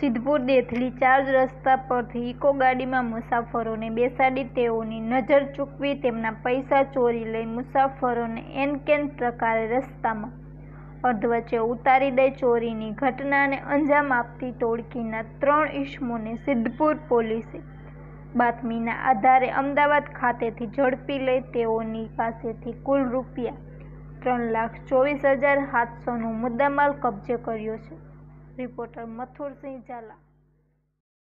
Siddhpur દેથલી charge રસ્તા પરથી eco ગાડીમાં મુસાફરોને બેસાડી તેઓની નજર ચૂકવી તેમના પૈસા ચોરી લઈ મુસાફરોને એનકેન પ્રકારે રસ્તામાં અર્ધવચ્ચે ઉતારી દઈ ચોરીની ઘટનાને અંજામ આપતી ટોળકીના ત્રણ ઇસમોને સિદ્ધપુર પોલીસે બાતમીના આધારે અમદાવાદ ખાતેથી ઝડપી લઈ તેઓની પાસેથી કુલ રૂપિયા ત્રણ લાખ ચોવીસ હજાર સાતસોનો મુદ્દામાલ કબજે કર્યો છે. रिपोर्टर मथुर सिंह झाला